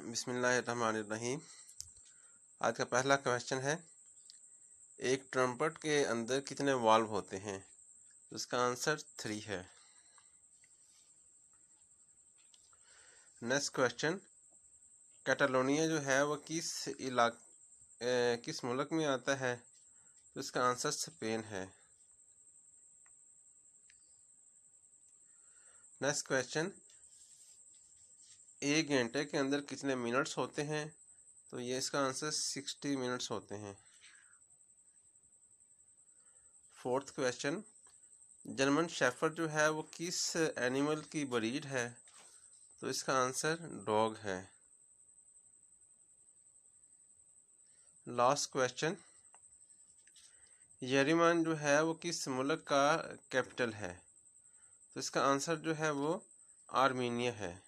बिसमीम आज का पहला क्वेश्चन है, एक ट्रम्पट के अंदर कितने वाल्व होते हैं? तो इसका आंसर थ्री है। नेक्स्ट क्वेश्चन कैटालोनिया जो है वो किस इलाक किस मुल्क में आता है? तो इसका आंसर स्पेन है। नेक्स्ट क्वेश्चन एक घंटे के अंदर कितने मिनट्स होते हैं? तो ये इसका आंसर सिक्सटी मिनट्स होते हैं। फोर्थ क्वेश्चन जर्मन शेफर जो है वो किस एनिमल की ब्रीड है? तो इसका आंसर डॉग है। लास्ट क्वेश्चन, यरीमान जो है वो किस मुल्क का कैपिटल है? तो इसका आंसर जो है वो आर्मीनिया है।